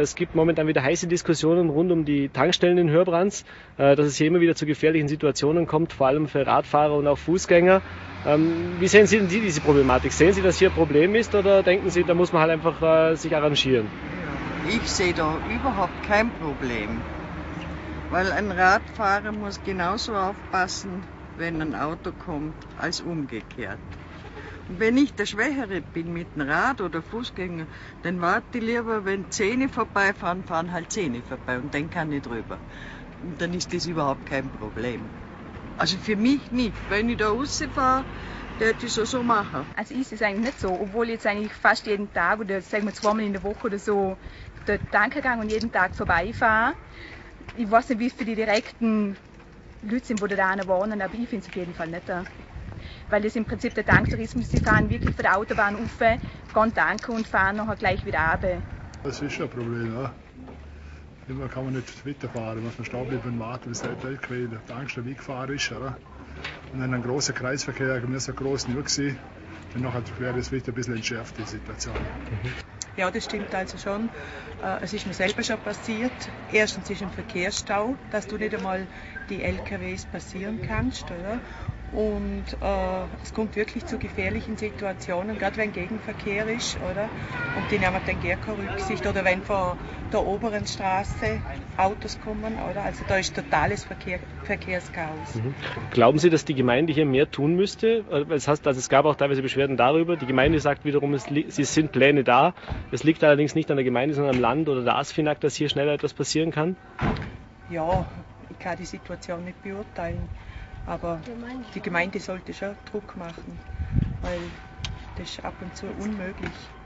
Es gibt momentan wieder heiße Diskussionen rund um die Tankstellen in Hörbrands, äh, dass es hier immer wieder zu gefährlichen Situationen kommt, vor allem für Radfahrer und auch Fußgänger. Ähm, wie sehen Sie denn Sie diese Problematik? Sehen Sie, dass hier ein Problem ist oder denken Sie, da muss man halt einfach äh, sich arrangieren? Ich sehe da überhaupt kein Problem, weil ein Radfahrer muss genauso aufpassen, wenn ein Auto kommt, als umgekehrt. Wenn ich der Schwächere bin mit dem Rad oder Fußgänger, dann warte ich lieber, wenn Zähne vorbeifahren, fahren halt Zähne vorbei und dann kann ich drüber. Und dann ist das überhaupt kein Problem. Also für mich nicht. Wenn ich da rausfahre, der ich so so machen. Also ist es eigentlich nicht so, obwohl jetzt eigentlich fast jeden Tag oder sagen wir zweimal in der Woche oder so der Tankergang und jeden Tag vorbeifahre. Ich weiß nicht, wie es für die direkten Leute sind, die da wohnen, aber ich finde es auf jeden Fall nicht. Weil das im Prinzip der Tanktourismus, die fahren wirklich von der Autobahn auf, gehen tanken und fahren nachher gleich wieder runter. Das ist schon ein Problem, ja. Immer kann man nicht weiterfahren, muss man stehen bleiben und warten, bis der LKW der Tankstelle weggefahren ist. Oder? Und dann ein großer Kreisverkehr, mir so groß nicht gewesen. Und nachher wäre es wieder ein bisschen entschärft, die Situation. Ja, das stimmt also schon. Äh, es ist mir selber schon passiert. Erstens ist ein Verkehrsstau, dass du nicht einmal die LKWs passieren kannst. Oder? Und äh, es kommt wirklich zu gefährlichen Situationen, gerade wenn Gegenverkehr ist, oder? Und die nehmen dann gar keine Rücksicht. Oder wenn von der oberen Straße Autos kommen, oder? Also da ist totales Verkehr, Verkehrschaos. Mhm. Glauben Sie, dass die Gemeinde hier mehr tun müsste? Das heißt, also es gab auch teilweise Beschwerden darüber. Die Gemeinde sagt wiederum, es, es sind Pläne da. Es liegt allerdings nicht an der Gemeinde, sondern am Land oder der ASFINAG, dass hier schneller etwas passieren kann. Ja, ich kann die Situation nicht beurteilen. Aber die Gemeinde sollte schon Druck machen, weil das ist ab und zu unmöglich.